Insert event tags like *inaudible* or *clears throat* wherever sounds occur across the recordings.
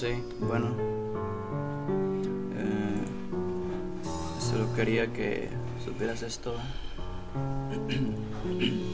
Sí, bueno. Eh, solo quería que supieras esto. *clears throat*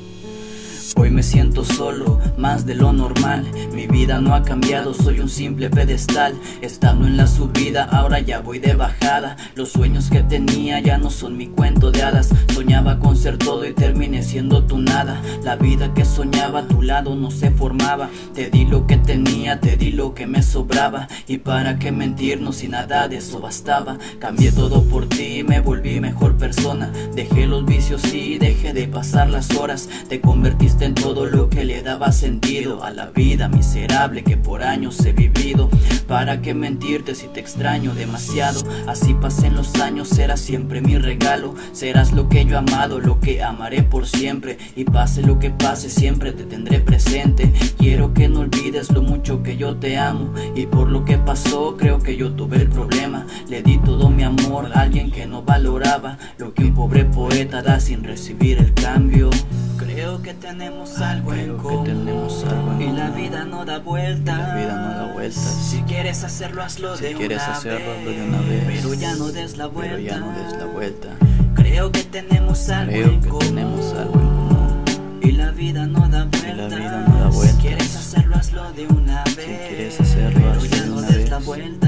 Hoy me siento solo, más de lo normal. Mi vida no ha cambiado, soy un simple pedestal. Estando en la subida, ahora ya voy de bajada. Los sueños que tenía ya no son mi cuento de hadas. Soñaba con ser todo y terminé siendo tu nada. La vida que soñaba a tu lado no se formaba. Te di lo que tenía, te di lo que me sobraba. Y para qué mentirnos si nada de eso bastaba. Cambié todo por ti, me volví mejor persona. Dejé los vicios y dejé de pasar las horas. Te convertiste en todo lo que le daba sentido a la vida miserable que por años he vivido. ¿Para qué mentirte si te extraño demasiado? Así pasen los años, serás siempre mi regalo. Serás lo que yo he amado, lo que amaré por siempre. Y pase lo que pase, siempre te tendré presente. Quiero que no olvides lo mucho que yo te amo. Y por lo que pasó, creo que yo tuve el problema. Le di todo mi amor a alguien que no valoraba lo que un pobre poeta da sin recibir el cambio. Creo que tenemos algo en Creo que común tenemos algo en y la vida no da vuelta. La vida no da vueltas. Si quieres hacerlo hazlo Si de quieres una hacerlo, vez, de una vez. pero ya no des la vuelta. Pero ya no des la vuelta. Creo que tenemos algo Creo en que común tenemos algo de una vez. Si quieres hacerlo, hazlo de una vez.